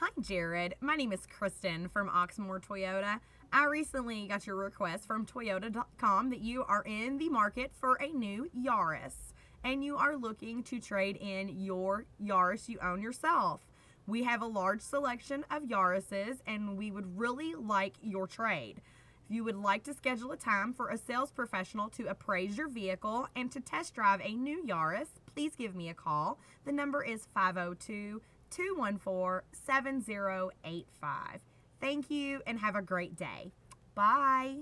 Hi, Jerrod. My name is Kristin from Oxmoor Toyota. I recently got your request from Toyota.com that you are in the market for a new Yaris and you are looking to trade in your Yaris you own yourself. We have a large selection of Yarises and we would really like your trade. If you would like to schedule a time for a sales professional to appraise your vehicle and to test drive a new Yaris, please give me a call. The number is 502 214 7085. Thank you and have a great day. Bye.